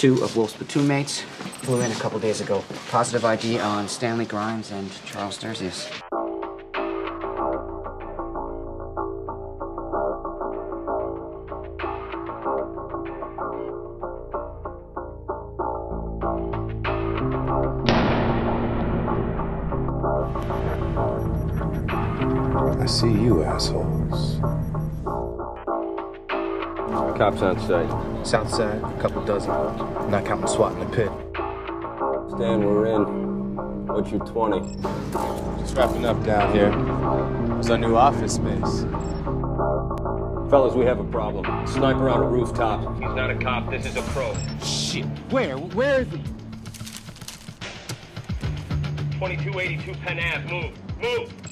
two of Wolf's platoon mates. Flew in a couple days ago. Positive ID on Stanley Grimes and Charles Derzius. I see you assholes. Cops on site. South side, a couple dozen. Not counting SWAT in the pit. Stan, we're in. What's your 20? Just wrapping up down here. It's our new office space. Fellas, we have a problem. Sniper on a rooftop. He's not a cop, this is a pro. Shit. Where? Where is it? 2282 Penn Ave, move. Move!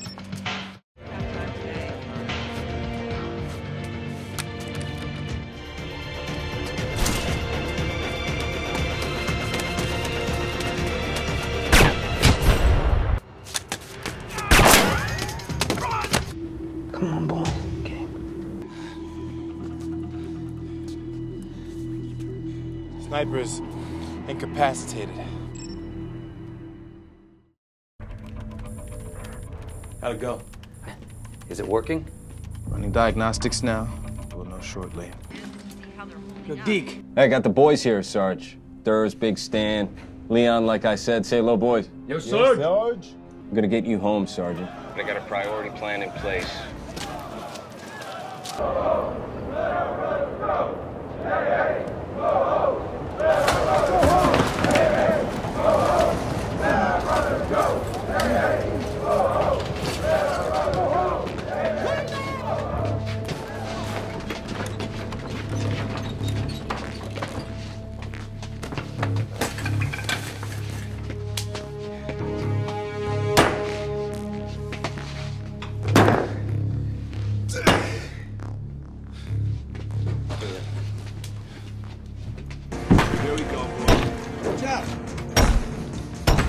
Come on, boy. Okay. Sniper's incapacitated. How'd it go? Is it working? Running diagnostics now. We'll know shortly. Yo, Deke. Hey, I got the boys here, Sarge. Durs, Big Stan, Leon, like I said. Say hello, boys. Yo, Sarge. Sarge. I'm gonna get you home, Sergeant. I got a priority plan in place. Here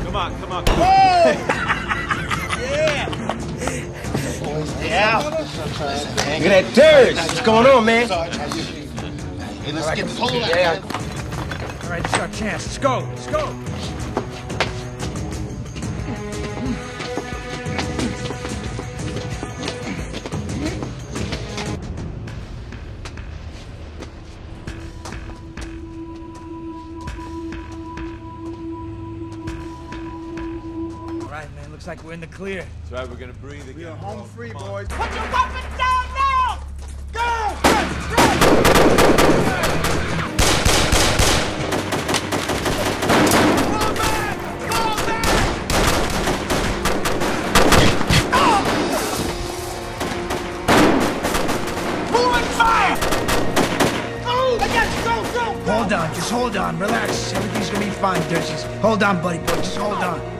Come on, come on, come on. Look at that Durs! What's going on, man? Hey, let's get the pole out. Yeah, All right, this is our chance. Let's go. Let's go. Looks like we're in the clear. That's right, we're gonna breathe again. We are home free, boys. Put your weapons down now! Go! Run! Run! Run! Hold on. Just hold on. Relax. Everything's gonna be fine, Dursies. Hold on, buddy boy. Just hold on.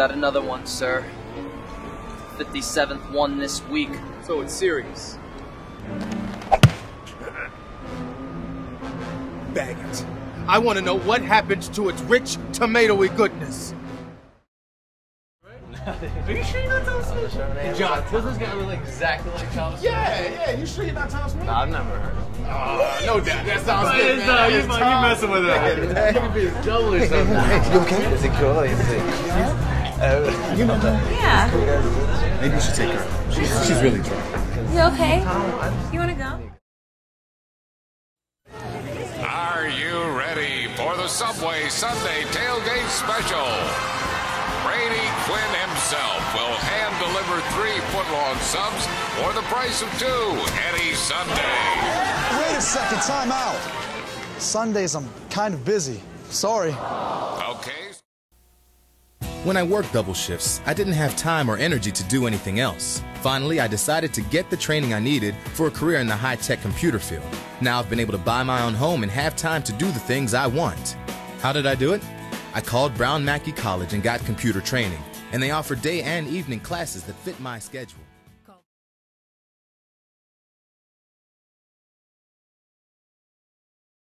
Got another one, sir. 57th one this week. So it's serious. Bag it. I want to know what happened to its rich, tomatoey goodness. Are you sure you're not Tom Smith? Hey, John, does this guy look exactly like Tom Smith? Yeah, yeah. You sure you're not Tom Smith? I've never heard of him. Uh, no doubt. That sounds But good. it's, man. uh, you It's might- you Tom. messing with it. You could be his double or something. You okay? Is it cool? Oh. you know that. Yeah. Maybe you should take her. She's, she's really drunk. You okay? You wanna go? Are you ready for the Subway Sunday Tailgate Special? Brady Quinn himself will hand deliver three footlong subs for the price of two any Sunday. Wait a second, time out. Sundays I'm kind of busy. Sorry. Okay. When I worked double shifts, I didn't have time or energy to do anything else. Finally, I decided to get the training I needed for a career in the high tech computer field. Now I've been able to buy my own home and have time to do the things I want. How did I do it? I called Brown Mackie College and got computer training. and they offer day and evening classes that fit my schedule.